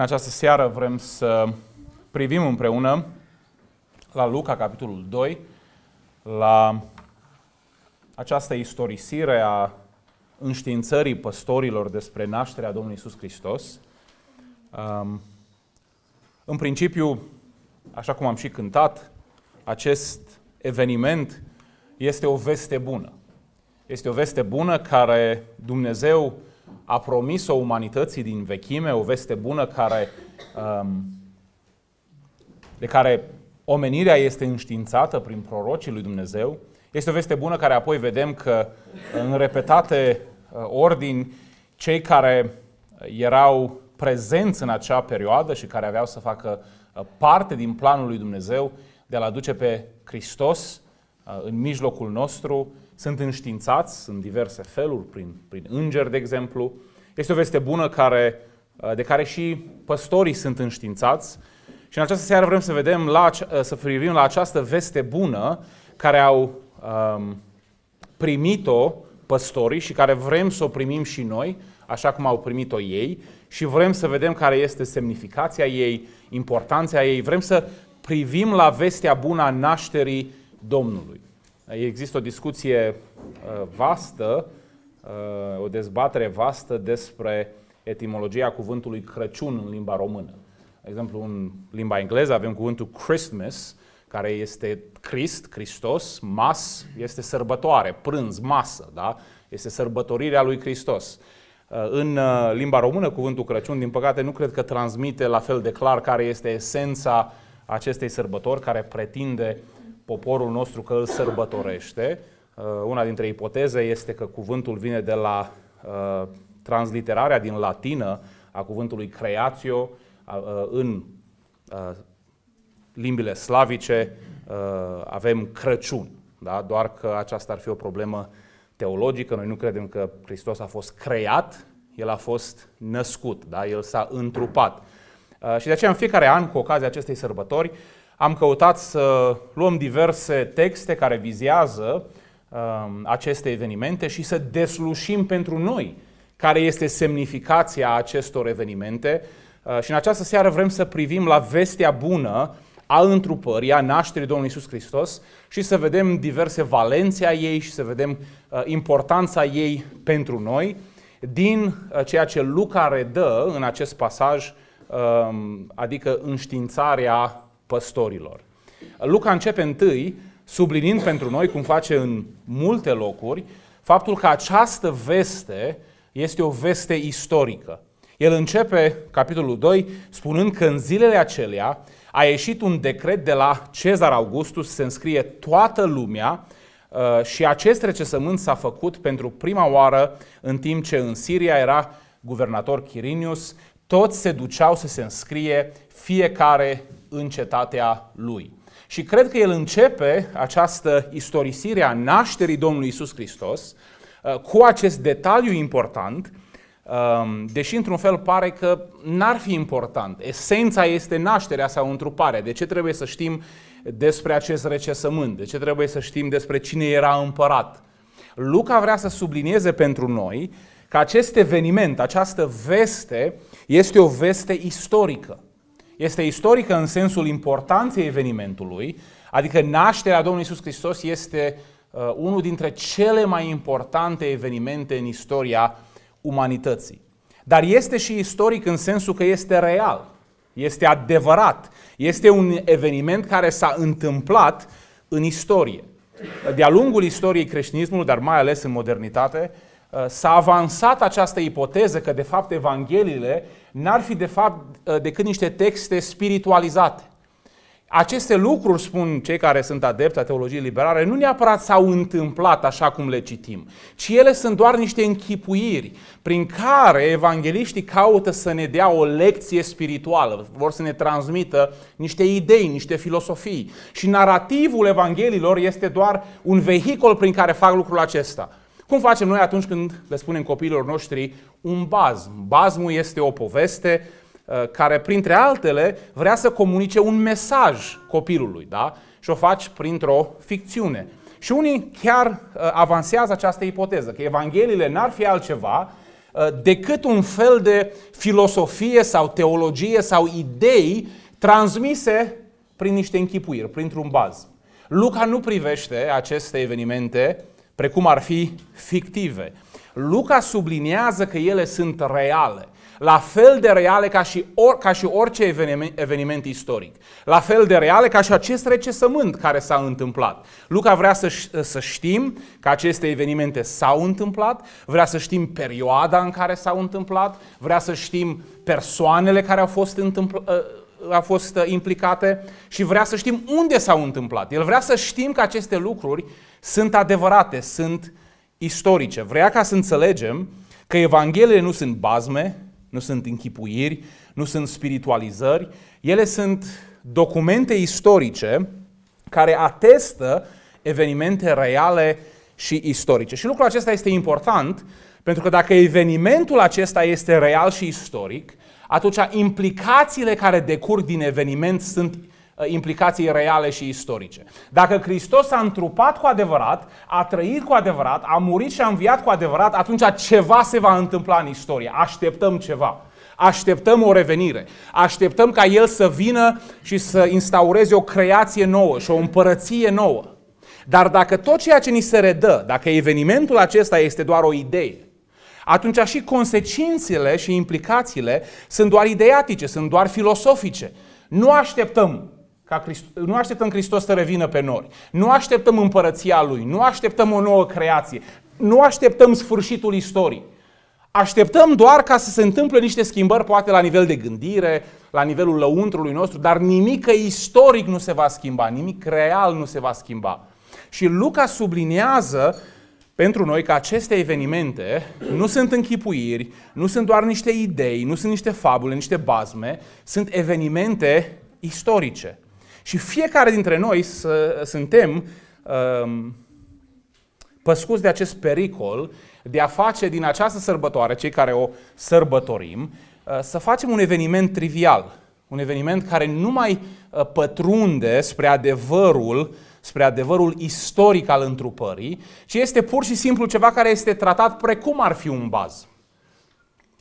În această seară vrem să privim împreună la Luca, capitolul 2, la această istorisire a înștiințării păstorilor despre nașterea Domnului Isus Hristos. Um, în principiu, așa cum am și cântat, acest eveniment este o veste bună. Este o veste bună care Dumnezeu a promis-o umanității din vechime, o veste bună care, um, de care omenirea este înștiințată prin prorocii lui Dumnezeu. Este o veste bună care apoi vedem că în repetate uh, ordini cei care erau prezenți în acea perioadă și care aveau să facă uh, parte din planul lui Dumnezeu de a-L aduce pe Hristos uh, în mijlocul nostru, sunt înștiințați în diverse feluri, prin, prin îngeri, de exemplu. Este o veste bună care, uh, de care și păstorii sunt înștiințați. Și în această seară vrem să vedem, la, uh, să privim la această veste bună care au um, primit-o păstorii și care vrem să o primim și noi, așa cum au primit-o ei, și vrem să vedem care este semnificația ei, importanța ei. Vrem să privim la vestea bună a nașterii Domnului. Există o discuție uh, vastă, uh, o dezbatere vastă despre etimologia cuvântului Crăciun în limba română. De exemplu, în limba engleză avem cuvântul Christmas, care este Christ, Hristos, mas este sărbătoare, prânz, masă, da? Este sărbătorirea lui Hristos. Uh, în limba română, cuvântul Crăciun, din păcate, nu cred că transmite la fel de clar care este esența acestei sărbători, care pretinde poporul nostru că îl sărbătorește. Uh, una dintre ipoteze este că cuvântul vine de la uh, transliterarea din latină a cuvântului creatio uh, în limbile slavice avem Crăciun. Da? Doar că aceasta ar fi o problemă teologică. Noi nu credem că Hristos a fost creat, El a fost născut, da? El s-a întrupat. Și de aceea în fiecare an, cu ocazia acestei sărbători, am căutat să luăm diverse texte care vizează uh, aceste evenimente și să deslușim pentru noi care este semnificația acestor evenimente. Uh, și în această seară vrem să privim la vestea bună a întrupării, a nașterii Domnului Isus Hristos și să vedem diverse valențe a ei și să vedem uh, importanța ei pentru noi din uh, ceea ce Luca redă în acest pasaj, uh, adică înștiințarea păstorilor. Luca începe întâi sublinind pentru noi, cum face în multe locuri, faptul că această veste este o veste istorică. El începe capitolul 2 spunând că în zilele acelea a ieșit un decret de la Cezar Augustus să se înscrie toată lumea uh, și acest recesământ s-a făcut pentru prima oară în timp ce în Siria era guvernator Chirinius, toți se duceau să se înscrie, fiecare în cetatea lui. Și cred că el începe această istorisire a nașterii Domnului Isus Hristos uh, cu acest detaliu important, um, deși într-un fel pare că n-ar fi important. Esența este nașterea sau întruparea. De ce trebuie să știm despre acest recesământ? De ce trebuie să știm despre cine era împărat? Luca vrea să sublinieze pentru noi că acest eveniment, această veste, este o veste istorică. Este istorică în sensul importanței evenimentului, adică nașterea Domnului Isus Hristos este uh, unul dintre cele mai importante evenimente în istoria umanității. Dar este și istoric în sensul că este real, este adevărat, este un eveniment care s-a întâmplat în istorie. De-a lungul istoriei creștinismului, dar mai ales în modernitate, uh, s-a avansat această ipoteză că de fapt Evangheliile n-ar fi de fapt uh, decât niște texte spiritualizate. Aceste lucruri, spun cei care sunt adepți a teologiei liberale, nu neapărat s-au întâmplat așa cum le citim, ci ele sunt doar niște închipuiri prin care evangeliștii caută să ne dea o lecție spirituală, vor să ne transmită niște idei, niște filosofii. Și narativul evanghelilor este doar un vehicul prin care fac lucrul acesta. Cum facem noi atunci când le spunem copiilor noștri un bazm? Bazmul este o poveste uh, care, printre altele, vrea să comunice un mesaj copilului, da? Și o faci printr-o ficțiune. Și unii chiar uh, avansează această ipoteză, că Evangheliile n-ar fi altceva uh, decât un fel de filosofie sau teologie sau idei transmise prin niște închipuiri, printr-un baz. Luca nu privește aceste evenimente precum ar fi fictive. Luca subliniază că ele sunt reale la fel de reale ca și, or, ca și orice eveniment, eveniment istoric. La fel de reale ca și acest recesământ care s-a întâmplat. Luca vrea să, să știm că aceste evenimente s-au întâmplat, vrea să știm perioada în care s-au întâmplat, vrea să știm persoanele care au fost, întâmpl- ă, au fost implicate și vrea să știm unde s-au întâmplat. El vrea să știm că aceste lucruri sunt adevărate, sunt istorice. Vrea ca să înțelegem că Evangheliile nu sunt bazme, nu sunt închipuiri, nu sunt spiritualizări, ele sunt documente istorice care atestă evenimente reale și istorice. Și lucrul acesta este important pentru că dacă evenimentul acesta este real și istoric, atunci implicațiile care decurg din eveniment sunt uh, implicații reale și istorice. Dacă Hristos a întrupat cu adevărat, a trăit cu adevărat, a murit și a înviat cu adevărat, atunci ceva se va întâmpla în istorie. Așteptăm ceva. Așteptăm o revenire. Așteptăm ca El să vină și să instaureze o creație nouă și o împărăție nouă. Dar dacă tot ceea ce ni se redă, dacă evenimentul acesta este doar o idee, atunci și consecințele și implicațiile sunt doar ideatice, sunt doar filosofice. Nu așteptăm ca Christ- nu așteptăm Hristos să revină pe noi. Nu așteptăm împărăția Lui. Nu așteptăm o nouă creație. Nu așteptăm sfârșitul istoriei. Așteptăm doar ca să se întâmple niște schimbări, poate la nivel de gândire, la nivelul lăuntrului nostru, dar nimic istoric nu se va schimba, nimic real nu se va schimba. Și Luca subliniază pentru noi că aceste evenimente nu sunt închipuiri, nu sunt doar niște idei, nu sunt niște fabule, niște bazme, sunt evenimente istorice. Și fiecare dintre noi să, suntem um, păscuți de acest pericol de a face din această sărbătoare, cei care o sărbătorim, uh, să facem un eveniment trivial, un eveniment care nu mai uh, pătrunde spre adevărul, spre adevărul istoric al întrupării, ci este pur și simplu ceva care este tratat precum ar fi un baz.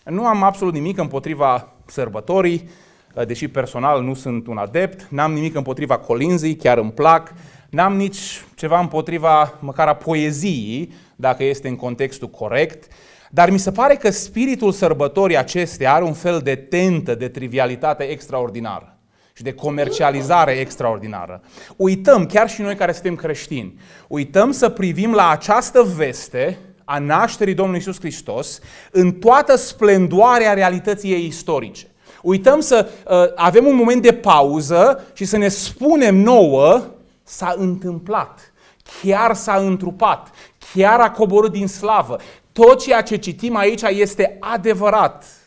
Nu am absolut nimic împotriva sărbătorii, uh, deși personal nu sunt un adept, n-am nimic împotriva colinzii, chiar îmi plac, n-am nici ceva împotriva măcar a poeziei, dacă este în contextul corect, dar mi se pare că spiritul sărbătorii acestea are un fel de tentă, de trivialitate extraordinară și de comercializare extraordinară. Uităm, chiar și noi care suntem creștini, uităm să privim la această veste a nașterii Domnului Isus Hristos în toată splendoarea realității ei istorice. Uităm să uh, avem un moment de pauză și să ne spunem nouă, s-a întâmplat, chiar s-a întrupat, chiar a coborât din slavă. Tot ceea ce citim aici este adevărat.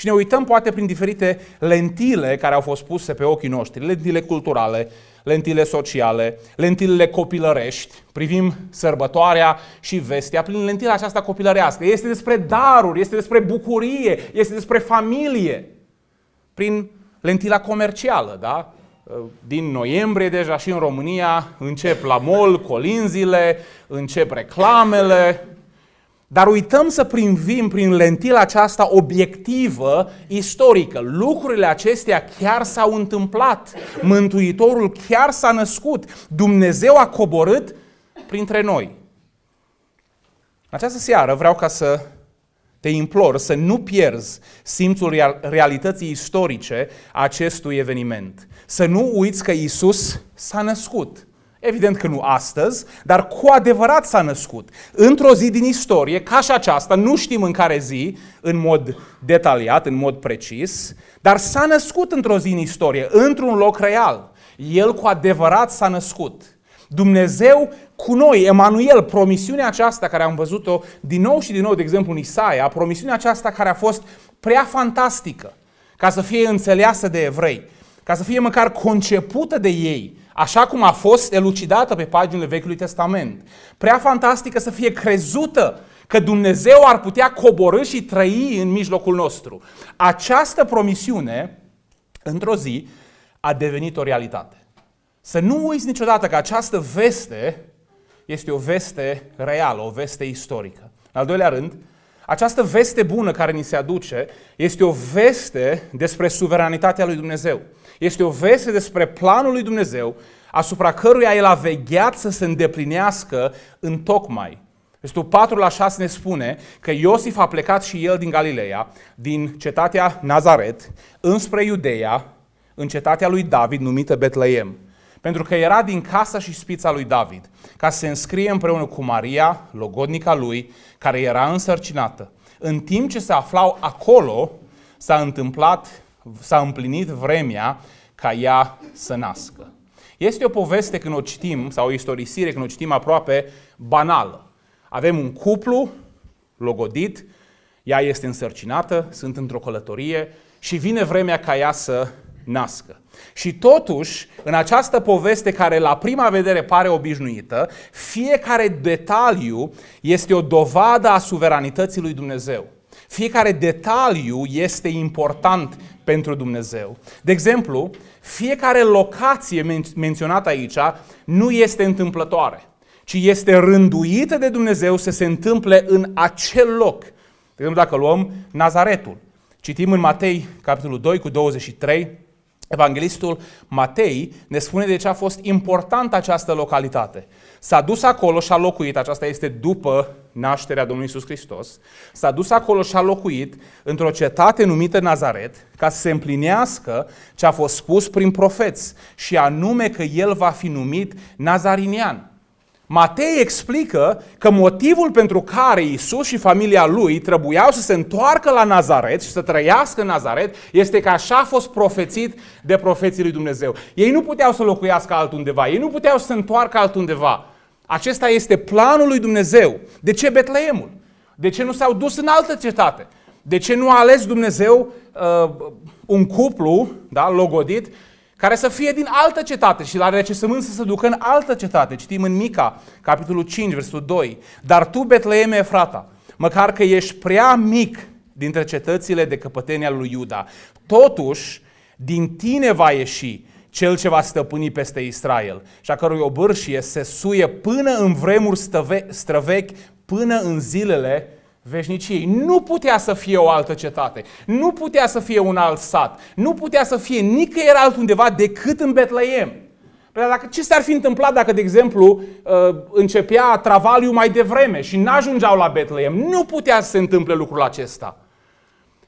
Și ne uităm poate prin diferite lentile care au fost puse pe ochii noștri, lentile culturale, lentile sociale, lentilele copilărești, privim sărbătoarea și vestea prin lentila aceasta copilărească. Este despre daruri, este despre bucurie, este despre familie. Prin lentila comercială, da? din noiembrie deja și în România încep la mol colinzile, încep reclamele, dar uităm să privim prin lentila aceasta obiectivă, istorică. Lucrurile acestea chiar s-au întâmplat. Mântuitorul chiar s-a născut. Dumnezeu a coborât printre noi. În această seară vreau ca să te implor să nu pierzi simțul realității istorice a acestui eveniment. Să nu uiți că Isus s-a născut. Evident că nu astăzi, dar cu adevărat s-a născut. Într-o zi din istorie, ca și aceasta, nu știm în care zi, în mod detaliat, în mod precis, dar s-a născut într-o zi în istorie, într-un loc real. El cu adevărat s-a născut. Dumnezeu cu noi, Emanuel, promisiunea aceasta care am văzut-o din nou și din nou, de exemplu în Isaia, promisiunea aceasta care a fost prea fantastică ca să fie înțeleasă de evrei, ca să fie măcar concepută de ei, așa cum a fost elucidată pe paginile Vechiului Testament. Prea fantastică să fie crezută că Dumnezeu ar putea coborâ și trăi în mijlocul nostru. Această promisiune, într-o zi, a devenit o realitate. Să nu uiți niciodată că această veste este o veste reală, o veste istorică. În al doilea rând, Această veste bună care ni se aduce este o veste despre suveranitatea lui Dumnezeu. Este o veste despre planul lui Dumnezeu asupra căruia el a vegheat să se îndeplinească în tocmai. Versetul 4 la 6 ne spune că Iosif a plecat și el din Galileea, din cetatea Nazaret, înspre Iudeea, în cetatea lui David, numită Betleem. Pentru că era din casa și spița lui David, ca să se înscrie împreună cu Maria, logodnica lui, care era însărcinată. În timp ce se aflau acolo, s-a întâmplat, s-a împlinit vremea ca ea să nască. Este o poveste când o citim, sau o istorisire când o citim aproape banală. Avem un cuplu logodit, ea este însărcinată, sunt într-o călătorie și vine vremea ca ea să nască. Și totuși, în această poveste care la prima vedere pare obișnuită, fiecare detaliu este o dovadă a suveranității lui Dumnezeu. Fiecare detaliu este important pentru Dumnezeu. De exemplu, fiecare locație men- menționată aici nu este întâmplătoare, ci este rânduită de Dumnezeu să se întâmple în acel loc. De exemplu, dacă luăm Nazaretul, citim în Matei, capitolul 2 cu 23, Evanghelistul Matei ne spune de ce a fost importantă această localitate. S-a dus acolo și a locuit, aceasta este după nașterea Domnului Isus Hristos, s-a dus acolo și a locuit într-o cetate numită Nazaret, ca să se împlinească ce a fost spus prin profeți, și anume că el va fi numit Nazarinian. Matei explică că motivul pentru care Isus și familia lui trebuiau să se întoarcă la Nazaret și să trăiască în Nazaret este că așa a fost profețit de profeții lui Dumnezeu. Ei nu puteau să locuiască altundeva, ei nu puteau să se întoarcă altundeva. Acesta este planul lui Dumnezeu. De ce Betleemul? De ce nu s-au dus în altă cetate? De ce nu a ales Dumnezeu uh, un cuplu da, logodit care să fie din altă cetate și la recesământ să se ducă în altă cetate. Citim în Mica, capitolul 5, versetul 2. Dar tu, Betleeme Efrata, măcar că ești prea mic dintre cetățile de căpătenia lui Iuda, totuși din tine va ieși cel ce va stăpâni peste Israel și a cărui obârșie se suie până în vremuri străvechi, până în zilele veșniciei. Nu putea să fie o altă cetate, nu putea să fie un alt sat, nu putea să fie nicăieri altundeva decât în Betleem. Păi dacă, ce s-ar fi întâmplat dacă, de exemplu, uh, începea travaliu mai devreme și n-ajungeau la Betleem? Nu putea să se întâmple lucrul acesta.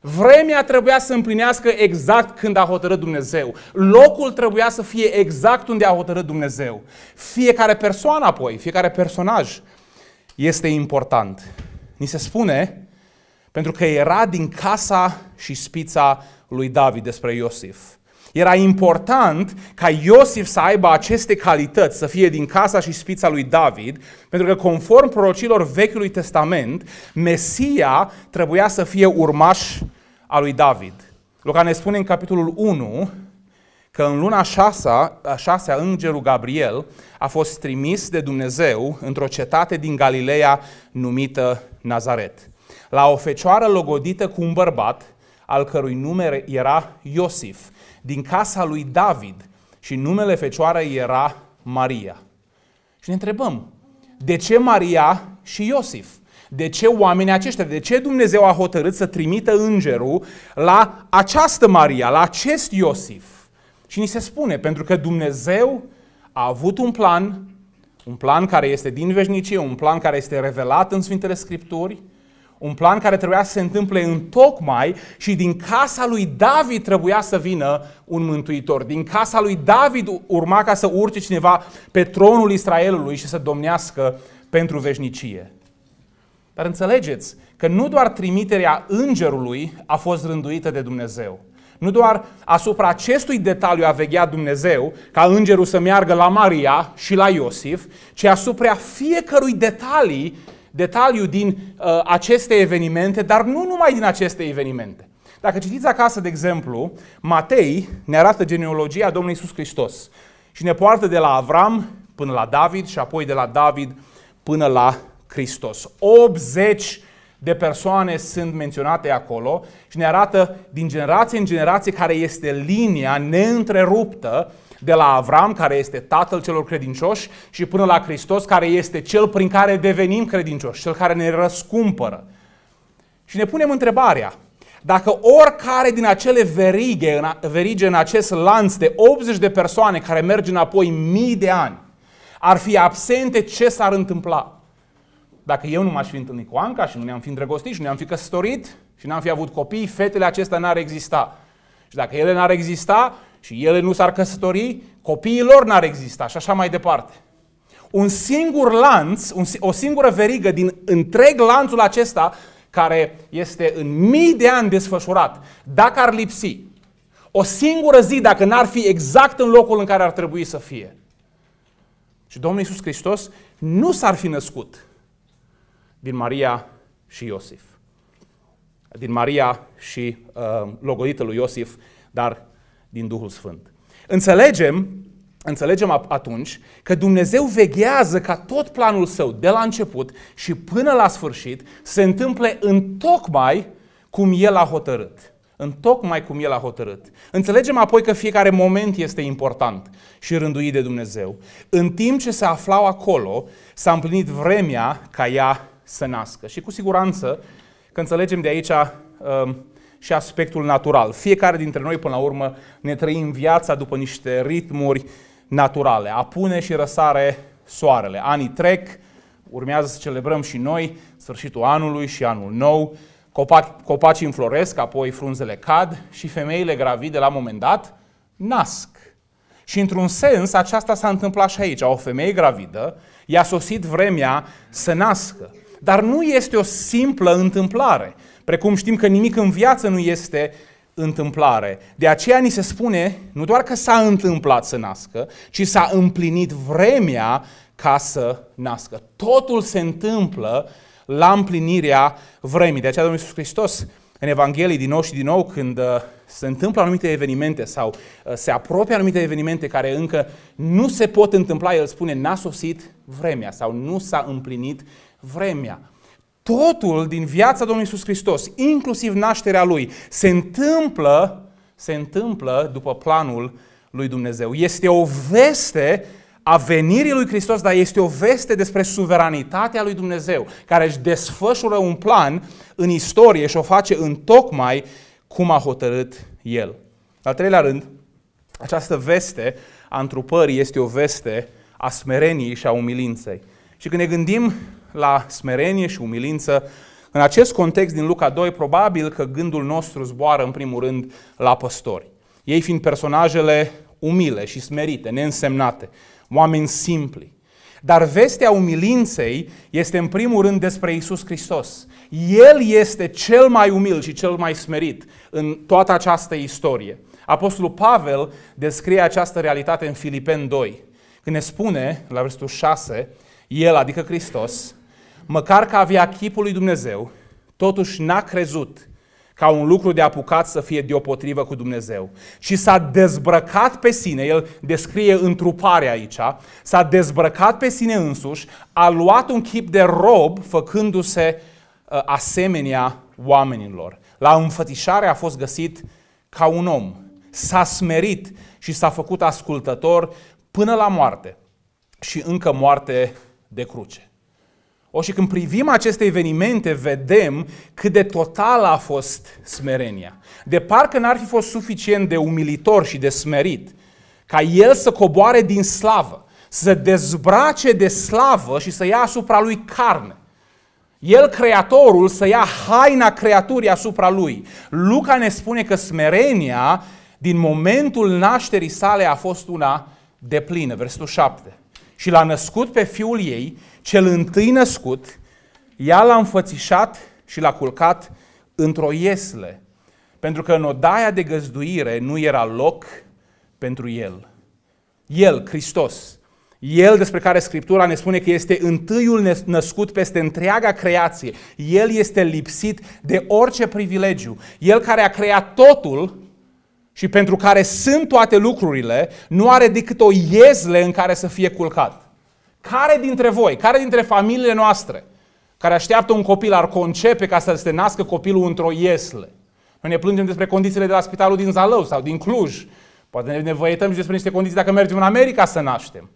Vremea trebuia să împlinească exact când a hotărât Dumnezeu. Locul trebuia să fie exact unde a hotărât Dumnezeu. Fiecare persoană apoi, fiecare personaj este important. Ni se spune, pentru că era din casa și spița lui David despre Iosif. Era important ca Iosif să aibă aceste calități, să fie din casa și spița lui David, pentru că conform prorocilor Vechiului Testament, Mesia trebuia să fie urmaș al lui David. Luca ne spune în capitolul 1 că în luna șasea, a șasea îngerul Gabriel a fost trimis de Dumnezeu într-o cetate din Galileea numită Nazaret, la o fecioară logodită cu un bărbat, al cărui nume era Iosif, din casa lui David și numele fecioarei era Maria. Și ne întrebăm, de ce Maria și Iosif? De ce oamenii aceștia? De ce Dumnezeu a hotărât să trimită îngerul la această Maria, la acest Iosif? Și ni se spune, pentru că Dumnezeu a avut un plan, un plan care este din veșnicie, un plan care este revelat în Sfintele Scripturi, un plan care trebuia să se întâmple în tocmai și din casa lui David trebuia să vină un mântuitor. Din casa lui David urma ca să urce cineva pe tronul Israelului și să domnească pentru veșnicie. Dar înțelegeți că nu doar trimiterea îngerului a fost rânduită de Dumnezeu. Nu doar asupra acestui detaliu a vegheat Dumnezeu, ca îngerul să meargă la Maria și la Iosif, ci asupra fiecărui detalii, detaliu din uh, aceste evenimente, dar nu numai din aceste evenimente. Dacă citiți acasă, de exemplu, Matei ne arată genealogia Domnului Isus Hristos și ne poartă de la Avram până la David și apoi de la David până la Hristos. 80 de persoane sunt menționate acolo și ne arată din generație în generație care este linia neîntreruptă de la Avram, care este tatăl celor credincioși, și până la Hristos, care este cel prin care devenim credincioși, cel care ne răscumpără. Și ne punem întrebarea, dacă oricare din acele verige, verige în acest lanț de 80 de persoane care merg înapoi mii de ani, ar fi absente, ce s-ar întâmpla? Dacă eu nu m-aș fi întâlnit cu Anca și nu ne-am fi îndrăgostit și nu ne-am fi căsătorit și n-am fi avut copii, fetele acestea n-ar exista. Și dacă ele n-ar exista și ele nu s-ar căsători, copiii lor n-ar exista și așa mai departe. Un singur lanț, un, o singură verigă din întreg lanțul acesta care este în mii de ani desfășurat, dacă ar lipsi, o singură zi, dacă n-ar fi exact în locul în care ar trebui să fie. Și Domnul Iisus Hristos nu s-ar fi născut din Maria și Iosif. Din Maria și uh, logodită lui Iosif, dar din Duhul Sfânt. Înțelegem, înțelegem atunci că Dumnezeu veghează ca tot planul său de la început și până la sfârșit se întâmple în tocmai cum El a hotărât. În tocmai cum El a hotărât. Înțelegem apoi că fiecare moment este important și rânduit de Dumnezeu. În timp ce se aflau acolo, s-a împlinit vremea ca ea să nască. Și cu siguranță că înțelegem de aici uh, și aspectul natural. Fiecare dintre noi, până la urmă, ne trăim viața după niște ritmuri naturale. Apune și răsare soarele. Anii trec, urmează să celebrăm și noi sfârșitul anului și anul nou. Copaci, copacii înfloresc, apoi frunzele cad și femeile gravide la un moment dat nasc. Și într-un sens aceasta s-a întâmplat și aici. O femeie gravidă i-a sosit vremea să nască. Dar nu este o simplă întâmplare. Precum știm că nimic în viață nu este întâmplare. De aceea ni se spune nu doar că s-a întâmplat să nască, ci s-a împlinit vremea ca să nască. Totul se întâmplă la împlinirea vremii. De aceea Domnul Iisus Hristos în Evanghelie din nou și din nou când uh, se întâmplă anumite evenimente sau uh, se apropie anumite evenimente care încă nu se pot întâmpla, El spune n-a sosit vremea sau nu s-a împlinit vremea. Totul din viața Domnului Isus Hristos, inclusiv nașterea Lui, se întâmplă, se întâmplă după planul lui Dumnezeu. Este o veste a venirii lui Hristos, dar este o veste despre suveranitatea lui Dumnezeu, care își desfășură un plan în istorie și o face în tocmai cum a hotărât El. Al treilea rând, această veste a întrupării este o veste a smereniei și a umilinței. Și când ne gândim la smerenie și umilință, în acest context din Luca 2, probabil că gândul nostru zboară în primul rând la păstori. Ei fiind personajele umile și smerite, neînsemnate, oameni simpli. Dar vestea umilinței este în primul rând despre Isus Hristos. El este cel mai umil și cel mai smerit în toată această istorie. Apostolul Pavel descrie această realitate în Filipeni 2, când ne spune, la versetul 6, el, adică Hristos, măcar că avea chipul lui Dumnezeu, totuși n-a crezut ca un lucru de apucat să fie deopotrivă cu Dumnezeu. Și s-a dezbrăcat pe sine, el descrie întruparea aici, s-a dezbrăcat pe sine însuși, a luat un chip de rob făcându-se uh, asemenea oamenilor. La înfățișare a fost găsit ca un om. S-a smerit și s-a făcut ascultător până la moarte. Și încă moarte de cruce. O, și când privim aceste evenimente, vedem cât de totală a fost smerenia. De parcă n-ar fi fost suficient de umilitor și de smerit ca el să coboare din slavă, să dezbrace de slavă și să ia asupra lui carne. El, creatorul, să ia haina creaturii asupra lui. Luca ne spune că smerenia din momentul nașterii sale a fost una deplină, versetul 7 și l-a născut pe fiul ei, cel întâi născut, ea l-a înfățișat și l-a culcat într-o iesle, pentru că în odaia de găzduire nu era loc pentru el. El, Hristos, el despre care Scriptura ne spune că este întâiul născut peste întreaga creație. El este lipsit de orice privilegiu. El care a creat totul și pentru care sunt toate lucrurile, nu are decât o iezle în care să fie culcat. Care dintre voi, care dintre familiile noastre, care așteaptă un copil, ar concepe ca să se nască copilul într-o iesle? Noi ne plângem despre condițiile de la spitalul din Zalău sau din Cluj. Poate ne văietăm și despre niște condiții dacă mergem în America să naștem.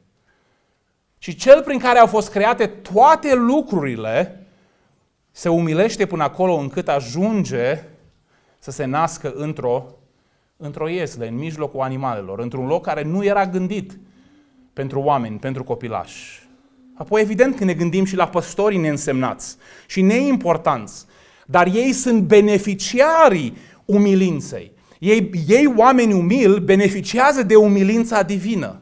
Și cel prin care au fost create toate lucrurile se umilește până acolo încât ajunge să se nască într-o, într-o iesle, în mijlocul animalelor, într-un loc care nu era gândit pentru oameni, pentru copilași. Apoi, evident, când ne gândim și la păstorii neînsemnați și neimportanți, dar ei sunt beneficiarii umilinței. Ei, ei, oameni umili, beneficiază de umilința divină.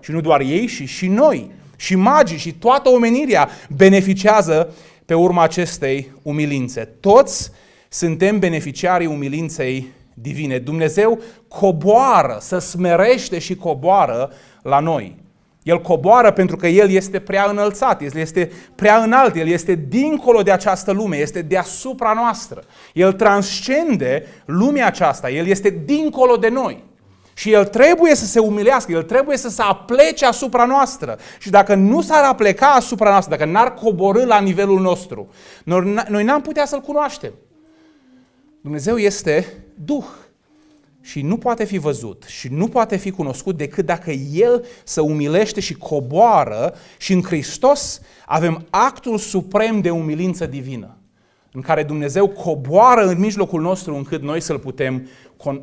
Și nu doar ei, și și noi, și magii, și toată omenirea beneficiază pe urma acestei umilințe. Toți suntem beneficiarii umilinței divine. Dumnezeu coboară, să smerește și coboară la noi. El coboară pentru că El este prea înălțat, El este prea înalt, El este dincolo de această lume, este deasupra noastră. El transcende lumea aceasta, El este dincolo de noi. Și El trebuie să se umilească, El trebuie să se aplece asupra noastră. Și dacă nu s-ar apleca asupra noastră, dacă n-ar coborâ la nivelul nostru, noi n-am putea să-L cunoaștem. Dumnezeu este Duh și nu poate fi văzut și nu poate fi cunoscut decât dacă El se umilește și coboară și în Hristos avem actul suprem de umilință divină în care Dumnezeu coboară în mijlocul nostru încât noi să-L putem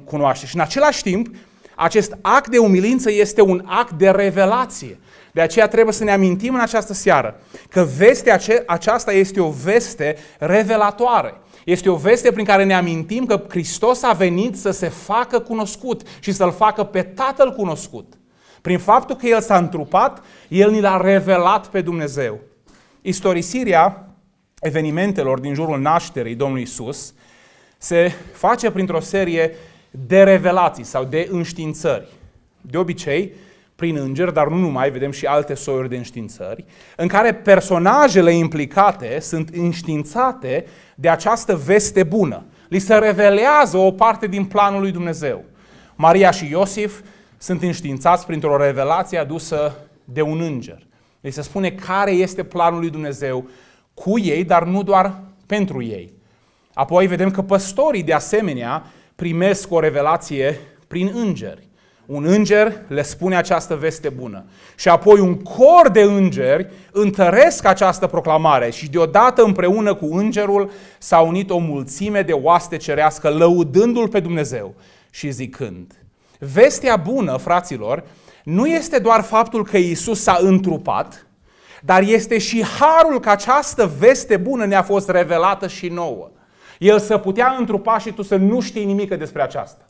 cunoaște. Și în același timp, acest act de umilință este un act de revelație. De aceea trebuie să ne amintim în această seară că vestea aceasta este o veste revelatoare. Este o veste prin care ne amintim că Hristos a venit să se facă cunoscut și să-L facă pe Tatăl cunoscut. Prin faptul că El s-a întrupat, El ni l-a revelat pe Dumnezeu. Istorisirea evenimentelor din jurul nașterii Domnului Isus se face printr-o serie de revelații sau de înștiințări. De obicei, prin îngeri, dar nu numai, vedem și alte soiuri de înștiințări, în care personajele implicate sunt înștiințate de această veste bună. Li se revelează o parte din planul lui Dumnezeu. Maria și Iosif sunt înștiințați printr-o revelație adusă de un înger. Li se spune care este planul lui Dumnezeu cu ei, dar nu doar pentru ei. Apoi vedem că păstorii, de asemenea, primesc o revelație prin îngeri. Un înger le spune această veste bună. Și apoi un cor de îngeri întăresc această proclamare și deodată împreună cu îngerul s-a unit o mulțime de oaste cerească lăudându-L pe Dumnezeu și zicând. Vestea bună, fraților, nu este doar faptul că Isus s-a întrupat, dar este și harul că această veste bună ne-a fost revelată și nouă. El să putea întrupa și tu să nu știi nimic despre aceasta.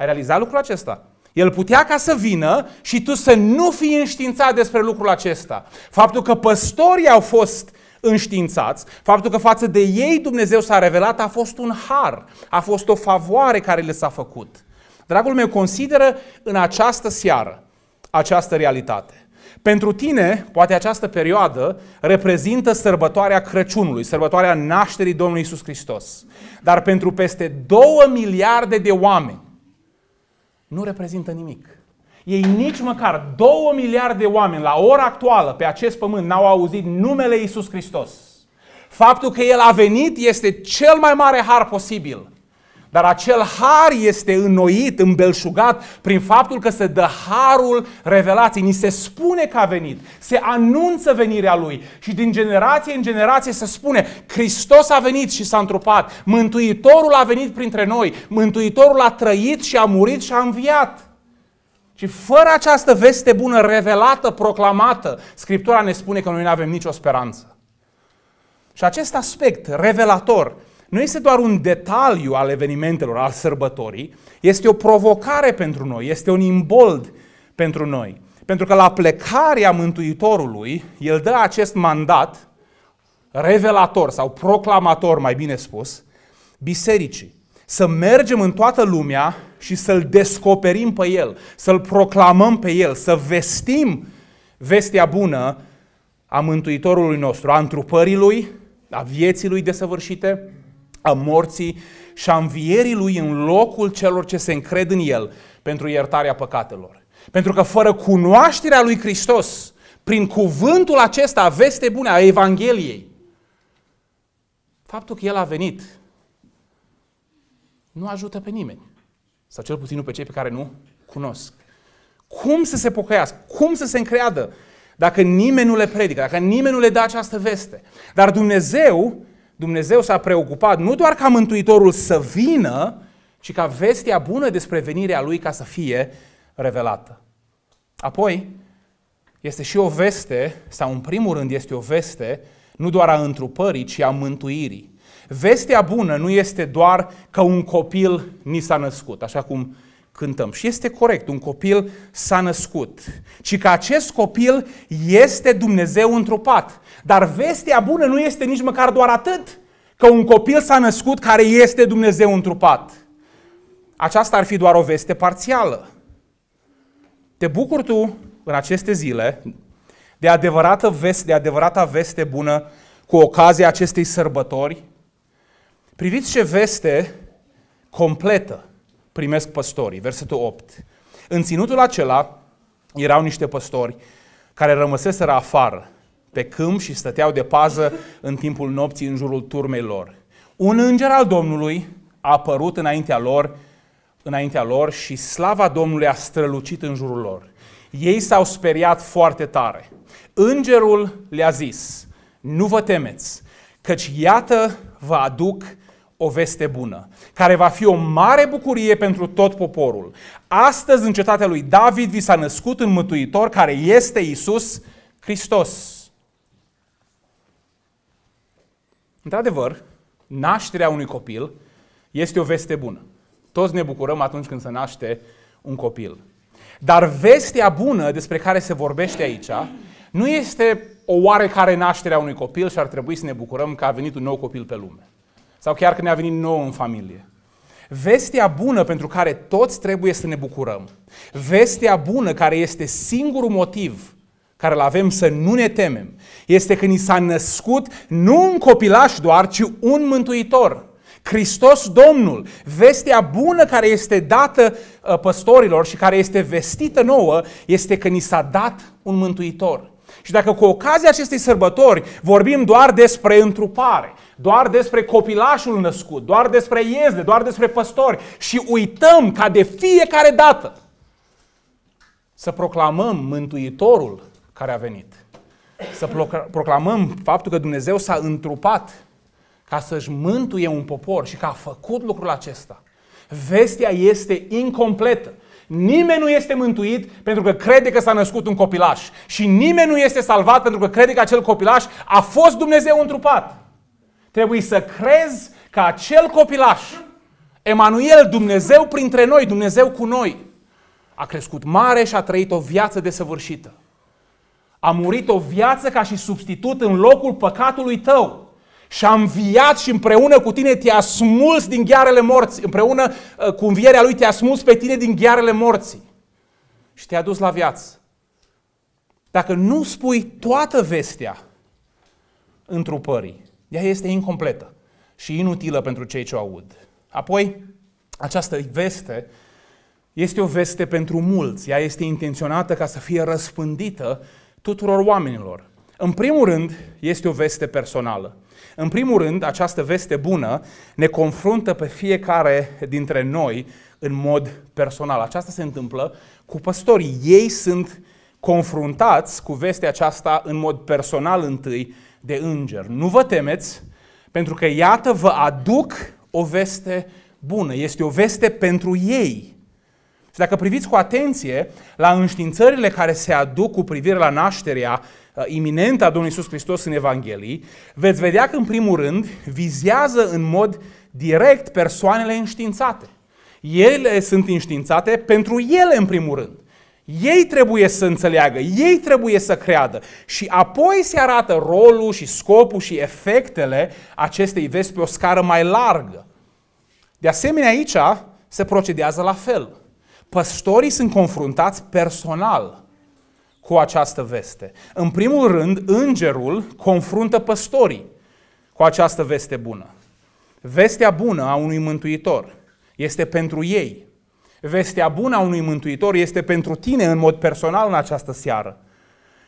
Ai realizat lucrul acesta? El putea ca să vină și tu să nu fii înștiințat despre lucrul acesta. Faptul că păstorii au fost înștiințați, faptul că față de ei Dumnezeu s-a revelat a fost un har, a fost o favoare care le s-a făcut. Dragul meu, consideră în această seară această realitate. Pentru tine, poate această perioadă reprezintă sărbătoarea Crăciunului, sărbătoarea nașterii Domnului Isus Hristos. Dar pentru peste două miliarde de oameni nu reprezintă nimic. Ei nici măcar două miliarde de oameni la ora actuală pe acest pământ n-au auzit numele Isus Hristos. Faptul că El a venit este cel mai mare har posibil. Dar acel har este înnoit, îmbelșugat prin faptul că se dă harul revelației. Ni se spune că a venit, se anunță venirea Lui și din generație în generație se spune Hristos a venit și s-a întrupat, Mântuitorul a venit printre noi, Mântuitorul a trăit și a murit și a înviat. Și fără această veste bună revelată, proclamată, Scriptura ne spune că noi nu avem nicio speranță. Și acest aspect revelator nu este doar un detaliu al evenimentelor, al sărbătorii, este o provocare pentru noi, este un imbold pentru noi. Pentru că la plecarea Mântuitorului, El dă acest mandat revelator sau proclamator, mai bine spus, bisericii. Să mergem în toată lumea și să-L descoperim pe El, să-L proclamăm pe El, să vestim vestea bună a Mântuitorului nostru, a întrupării Lui, a vieții Lui desăvârșite, a morții și a învierii lui în locul celor ce se încred în el pentru iertarea păcatelor. Pentru că fără cunoașterea lui Hristos, prin cuvântul acesta, veste bune a Evangheliei, faptul că El a venit nu ajută pe nimeni. Sau cel puțin nu pe cei pe care nu cunosc. Cum să se pocăiască? Cum să se încreadă dacă nimeni nu le predică, dacă nimeni nu le dă această veste? Dar Dumnezeu Dumnezeu s-a preocupat nu doar ca Mântuitorul să vină, ci ca vestea bună despre venirea Lui ca să fie revelată. Apoi, este și o veste, sau în primul rând este o veste, nu doar a întrupării, ci a mântuirii. Vestea bună nu este doar că un copil ni s-a născut, așa cum cântăm. Și este corect, un copil s-a născut, ci că acest copil este Dumnezeu întrupat. Dar vestea bună nu este nici măcar doar atât, că un copil s-a născut care este Dumnezeu întrupat. Aceasta ar fi doar o veste parțială. Te bucuri tu în aceste zile de adevărată veste, de adevărata veste bună cu ocazia acestei sărbători? Priviți ce veste completă primesc păstorii. Versetul 8. În ținutul acela erau niște păstori care rămăseseră afară pe câmp și stăteau de pază în timpul nopții în jurul turmei lor. Un înger al Domnului a apărut înaintea lor, înaintea lor și slava Domnului a strălucit în jurul lor. Ei s-au speriat foarte tare. Îngerul le-a zis, nu vă temeți, căci iată vă aduc o veste bună, care va fi o mare bucurie pentru tot poporul. Astăzi, în cetatea lui David, vi s-a născut un mântuitor care este Isus Hristos. Într-adevăr, nașterea unui copil este o veste bună. Toți ne bucurăm atunci când se naște un copil. Dar vestea bună despre care se vorbește aici nu este o oarecare naștere a unui copil și ar trebui să ne bucurăm că a venit un nou copil pe lume. Sau chiar că ne-a venit nou în familie. Vestea bună pentru care toți trebuie să ne bucurăm. Vestea bună care este singurul motiv care îl avem să nu ne temem, este că ni s-a născut nu un copilaș doar, ci un mântuitor. Hristos Domnul, vestea bună care este dată uh, păstorilor și care este vestită nouă, este că ni s-a dat un mântuitor. Și dacă cu ocazia acestei sărbători vorbim doar despre întrupare, doar despre copilașul născut, doar despre iezde, doar despre păstori și uităm ca de fiecare dată să proclamăm Mântuitorul care a venit. Să proclamăm faptul că Dumnezeu s-a întrupat ca să-și mântuie un popor și că a făcut lucrul acesta. Vestea este incompletă. Nimeni nu este mântuit pentru că crede că s-a născut un copilaș. Și nimeni nu este salvat pentru că crede că acel copilaș a fost Dumnezeu întrupat. Trebuie să crezi că acel copilaș, Emanuel, Dumnezeu printre noi, Dumnezeu cu noi, a crescut mare și a trăit o viață desăvârșită. A murit o viață ca și substitut în locul păcatului tău. Și a înviat și împreună cu tine te-a smuls din ghearele morții. Împreună uh, cu învierea lui te-a smuls pe tine din ghearele morții. Și te-a dus la viață. Dacă nu spui toată vestea întrupării, ea este incompletă și inutilă pentru cei ce o aud. Apoi, această veste este o veste pentru mulți. Ea este intenționată ca să fie răspândită tuturor oamenilor. În primul rând, este o veste personală. În primul rând, această veste bună ne confruntă pe fiecare dintre noi în mod personal. Aceasta se întâmplă cu păstorii. Ei sunt confruntați cu vestea aceasta în mod personal întâi de înger. Nu vă temeți, pentru că iată vă aduc o veste bună. Este o veste pentru ei. Și dacă priviți cu atenție la înștiințările care se aduc cu privire la nașterea uh, iminentă a Domnului Iisus Hristos în Evanghelii, veți vedea că, în primul rând, vizează în mod direct persoanele înștiințate. Ele sunt înștiințate pentru ele, în primul rând. Ei trebuie să înțeleagă, ei trebuie să creadă și apoi se arată rolul și scopul și efectele acestei vesti pe o scară mai largă. De asemenea, aici se procedează la fel păstorii sunt confruntați personal cu această veste. În primul rând, îngerul confruntă păstorii cu această veste bună. Vestea bună a unui mântuitor este pentru ei. Vestea bună a unui mântuitor este pentru tine în mod personal în această seară.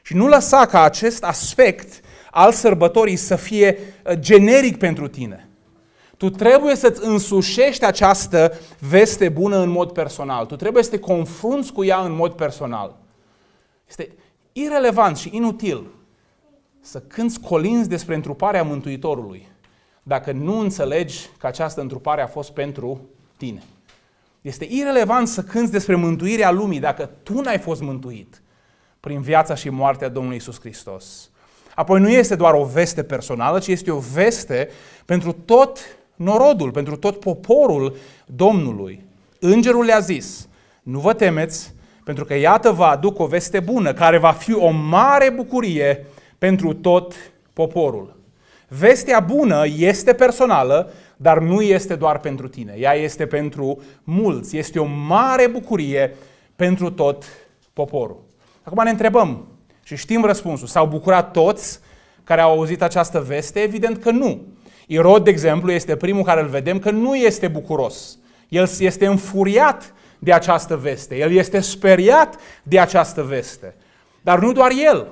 Și nu lăsa ca acest aspect al sărbătorii să fie uh, generic pentru tine. Tu trebuie să-ți însușești această veste bună în mod personal. Tu trebuie să te confrunți cu ea în mod personal. Este irelevant și inutil să cânți colinzi despre întruparea Mântuitorului dacă nu înțelegi că această întrupare a fost pentru tine. Este irelevant să cânți despre mântuirea lumii dacă tu n-ai fost mântuit prin viața și moartea Domnului Isus Hristos. Apoi nu este doar o veste personală, ci este o veste pentru tot norodul, pentru tot poporul Domnului. Îngerul le-a zis, nu vă temeți, pentru că iată vă aduc o veste bună, care va fi o mare bucurie pentru tot poporul. Vestea bună este personală, dar nu este doar pentru tine. Ea este pentru mulți. Este o mare bucurie pentru tot poporul. Acum ne întrebăm și știm răspunsul. S-au bucurat toți care au auzit această veste? Evident că nu. Irod, de exemplu, este primul care îl vedem că nu este bucuros. El este înfuriat de această veste. El este speriat de această veste. Dar nu doar el.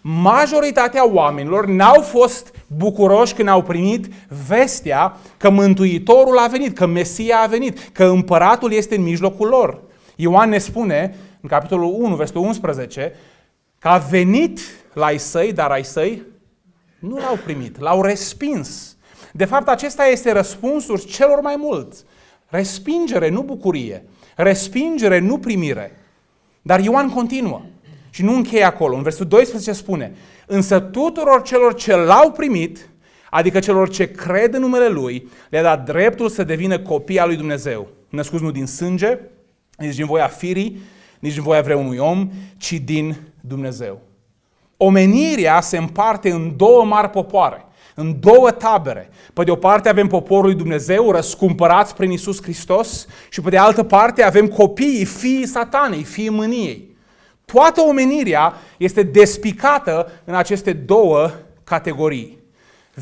Majoritatea oamenilor n-au fost bucuroși când au primit vestea că Mântuitorul a venit, că Mesia a venit, că împăratul este în mijlocul lor. Ioan ne spune, în capitolul 1, versetul 11, că a venit la ai săi, dar ai săi nu l-au primit, l-au respins. De fapt, acesta este răspunsul celor mai mulți. Respingere, nu bucurie. Respingere, nu primire. Dar Ioan continuă și nu încheie acolo. În versetul 12 spune, însă tuturor celor ce l-au primit, adică celor ce cred în numele Lui, le-a dat dreptul să devină copii al lui Dumnezeu. Născuți nu din sânge, nici din voia firii, nici din voia vreunui om, ci din Dumnezeu. Omenirea se împarte în două mari popoare, în două tabere. Pe de o parte avem poporul lui Dumnezeu, răscumpărați prin Isus Hristos, și pe de altă parte avem copiii, fiii satanei, fiii mâniei. Toată omenirea este despicată în aceste două categorii.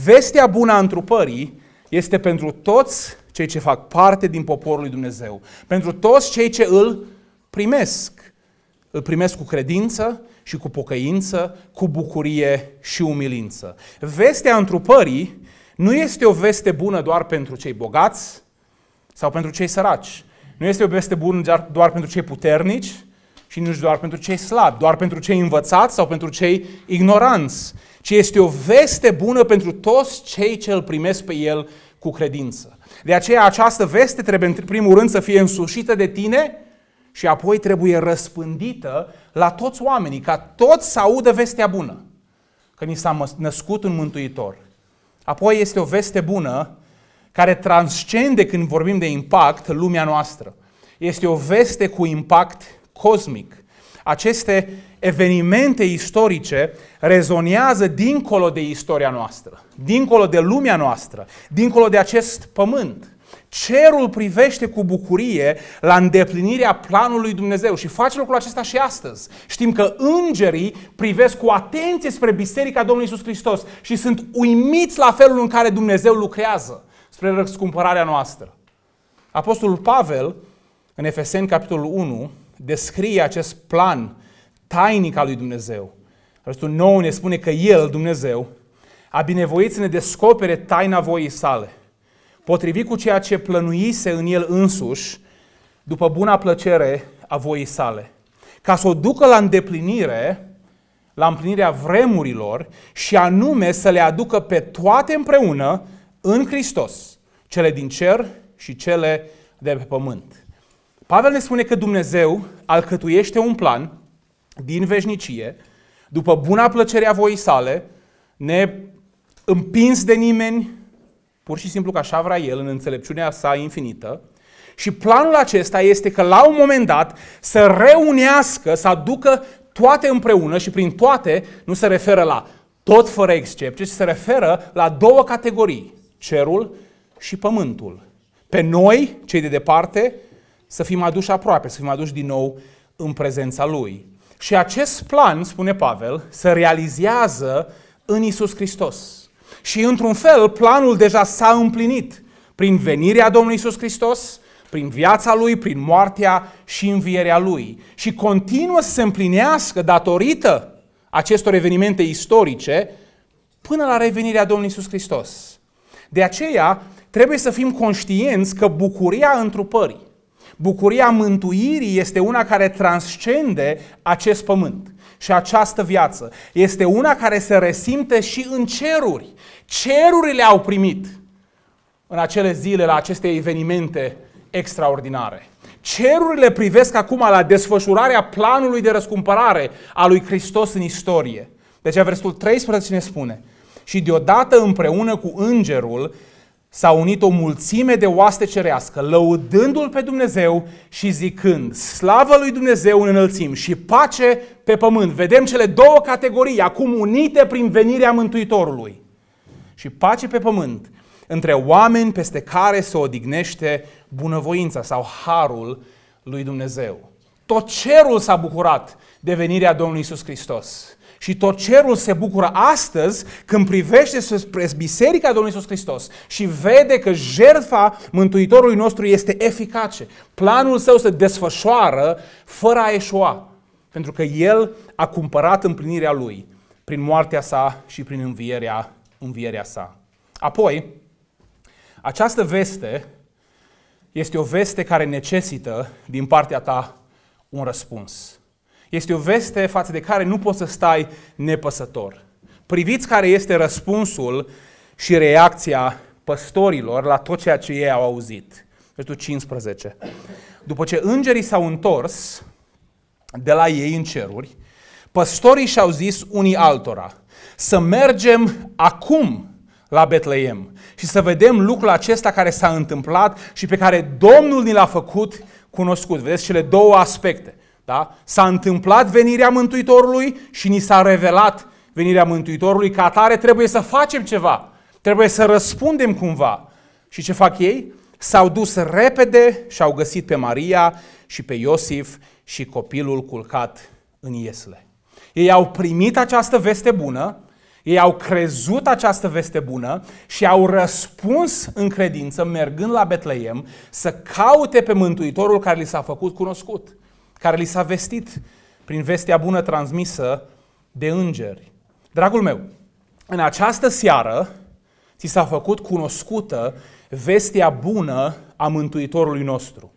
Vestea bună a întrupării este pentru toți cei ce fac parte din poporul lui Dumnezeu, pentru toți cei ce îl primesc. Îl primesc cu credință și cu pocăință, cu bucurie și umilință. Vestea întrupării nu este o veste bună doar pentru cei bogați sau pentru cei săraci. Nu este o veste bună doar pentru cei puternici și nici doar pentru cei slabi, doar pentru cei învățați sau pentru cei ignoranți, ci este o veste bună pentru toți cei ce îl primesc pe el cu credință. De aceea această veste trebuie în primul rând să fie însușită de tine și apoi trebuie răspândită la toți oamenii, ca toți să audă vestea bună, că ni s-a născut un mântuitor. Apoi este o veste bună care transcende când vorbim de impact lumea noastră. Este o veste cu impact cosmic. Aceste evenimente istorice rezonează dincolo de istoria noastră, dincolo de lumea noastră, dincolo de acest pământ. Cerul privește cu bucurie la îndeplinirea planului Dumnezeu și face lucrul acesta și astăzi. Știm că îngerii privesc cu atenție spre Biserica Domnului Isus Hristos și sunt uimiți la felul în care Dumnezeu lucrează spre răscumpărarea noastră. Apostolul Pavel, în Efeseni, capitolul 1, descrie acest plan tainic al lui Dumnezeu. Versetul 9 ne spune că El, Dumnezeu, a binevoit să ne descopere taina voii sale, potrivit cu ceea ce plănuise în El însuși, după buna plăcere a voii sale, ca să o ducă la îndeplinire, la împlinirea vremurilor și anume să le aducă pe toate împreună în Hristos, cele din cer și cele de pe pământ. Pavel ne spune că Dumnezeu alcătuiește un plan din veșnicie, după buna plăcere a voii sale, ne împins de nimeni, pur și simplu că așa vrea El, în înțelepciunea sa infinită, și planul acesta este că la un moment dat să reunească, să aducă toate împreună și prin toate nu se referă la tot fără excepție, ci se referă la două categorii, cerul și pământul. Pe noi, cei de departe, să fim aduși aproape, să fim aduși din nou în prezența Lui. Și acest plan, spune Pavel, se realizează în Isus Hristos. Și într-un fel, planul deja s-a împlinit prin venirea Domnului Isus Hristos, prin viața Lui, prin moartea și învierea Lui. Și continuă să se împlinească datorită acestor evenimente istorice până la revenirea Domnului Isus Hristos. De aceea, trebuie să fim conștienți că bucuria întrupării Bucuria mântuirii este una care transcende acest pământ și această viață. Este una care se resimte și în ceruri. Cerurile au primit în acele zile la aceste evenimente extraordinare. Cerurile privesc acum la desfășurarea planului de răscumpărare a lui Hristos în istorie. Deci versetul 13 ne spune, și deodată împreună cu îngerul s-a unit o mulțime de oaste cerească, lăudându-L pe Dumnezeu și zicând, slavă lui Dumnezeu în înălțim și pace pe pământ. Vedem cele două categorii acum unite prin venirea Mântuitorului. Și pace pe pământ între oameni peste care se odihnește bunăvoința sau harul lui Dumnezeu. Tot cerul s-a bucurat de venirea Domnului Isus Hristos. Și tot cerul se bucură astăzi când privește spre Biserica Domnului Iisus Hristos și vede că jertfa Mântuitorului nostru este eficace. Planul său se desfășoară fără a eșua, pentru că El a cumpărat împlinirea Lui prin moartea sa și prin învierea, învierea sa. Apoi, această veste este o veste care necesită din partea ta un răspuns. Este o veste față de care nu poți să stai nepăsător. Priviți care este răspunsul și reacția păstorilor la tot ceea ce ei au auzit. Versetul 15. După ce îngerii s-au întors de la ei în ceruri, păstorii și-au zis unii altora, să mergem acum la Betleem și să vedem lucrul acesta care s-a întâmplat și pe care Domnul ni l-a făcut cunoscut. Vedeți cele două aspecte. Da? S-a întâmplat venirea Mântuitorului și ni s-a revelat venirea Mântuitorului. Ca atare trebuie să facem ceva. Trebuie să răspundem cumva. Și ce fac ei? S-au dus repede și au găsit pe Maria și pe Iosif și copilul culcat în iesle. Ei au primit această veste bună, ei au crezut această veste bună și au răspuns în credință, mergând la Betleem, să caute pe Mântuitorul care li s-a făcut cunoscut care li s-a vestit prin vestea bună transmisă de îngeri. Dragul meu, în această seară ți s-a făcut cunoscută vestea bună a Mântuitorului nostru,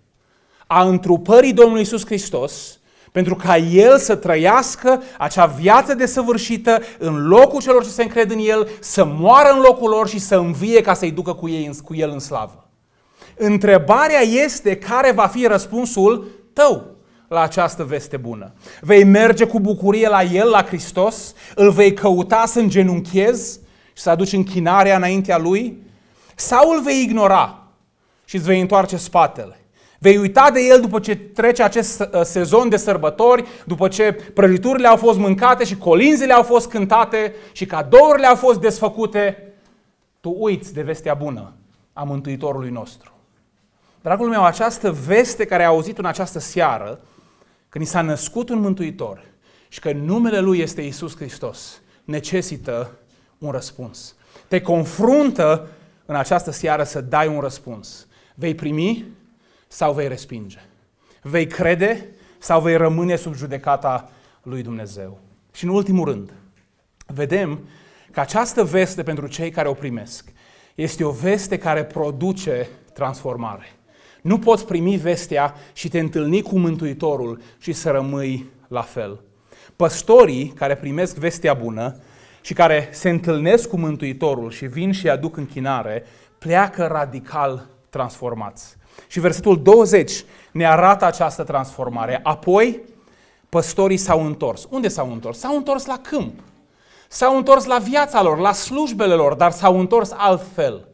a întrupării Domnului Isus Hristos, pentru ca El să trăiască acea viață desăvârșită în locul celor ce se încred în El, să moară în locul lor și să învie ca să-i ducă cu, ei, cu El în slavă. Întrebarea este care va fi răspunsul tău la această veste bună. Vei merge cu bucurie la El, la Hristos, îl vei căuta să îngenunchezi și să aduci închinarea înaintea Lui, sau îl vei ignora și îți vei întoarce spatele. Vei uita de el după ce trece acest uh, sezon de sărbători, după ce prăjiturile au fost mâncate și colinzile au fost cântate și cadourile au fost desfăcute. Tu uiți de vestea bună a Mântuitorului nostru. Dragul meu, această veste care ai auzit în această seară că ni s-a născut un mântuitor și că numele Lui este Isus Hristos, necesită un răspuns. Te confruntă în această seară să dai un răspuns. Vei primi sau vei respinge? Vei crede sau vei rămâne sub judecata lui Dumnezeu? Și în ultimul rând, vedem că această veste pentru cei care o primesc este o veste care produce transformare. Nu poți primi vestea și te întâlni cu Mântuitorul și să rămâi la fel. Păstorii care primesc vestea bună și care se întâlnesc cu Mântuitorul și vin și aduc închinare, pleacă radical transformați. Și versetul 20 ne arată această transformare. Apoi, păstorii s-au întors. Unde s-au întors? S-au întors la câmp. S-au întors la viața lor, la slujbele lor, dar s-au întors altfel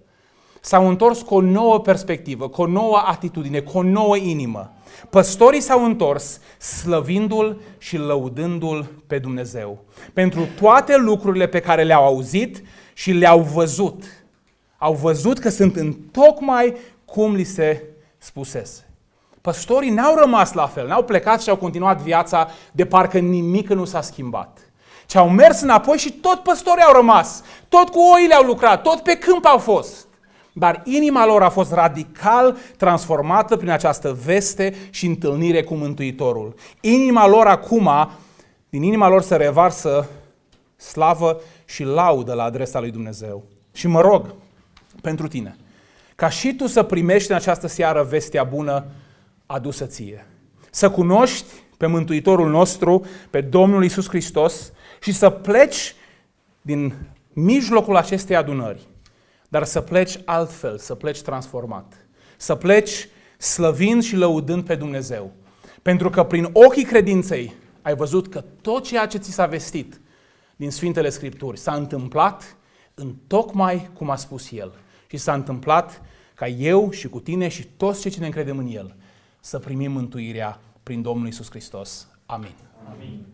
s-au întors cu o nouă perspectivă, cu o nouă atitudine, cu o nouă inimă. Păstorii s-au întors slăvindu-L și lăudându-L pe Dumnezeu pentru toate lucrurile pe care le-au auzit și le-au văzut. Au văzut că sunt în tocmai cum li se spusese. Păstorii n-au rămas la fel, n-au plecat și au continuat viața de parcă nimic nu s-a schimbat. Ci au mers înapoi și tot păstorii au rămas, tot cu oile au lucrat, tot pe câmp au fost. Dar inima lor a fost radical transformată prin această veste și întâlnire cu Mântuitorul. Inima lor acum, din inima lor se revarsă slavă și laudă la adresa lui Dumnezeu. Și mă rog pentru tine, ca și tu să primești în această seară vestea bună adusă ție. Să cunoști pe Mântuitorul nostru, pe Domnul Isus Hristos și să pleci din mijlocul acestei adunări dar să pleci altfel, să pleci transformat. Să pleci slăvind și lăudând pe Dumnezeu. Pentru că prin ochii credinței ai văzut că tot ceea ce ți s-a vestit din Sfintele Scripturi s-a întâmplat în tocmai cum a spus El. Și s-a întâmplat ca eu și cu tine și toți cei ce ne încredem în El să primim mântuirea prin Domnul Isus Hristos. Amin. Amin.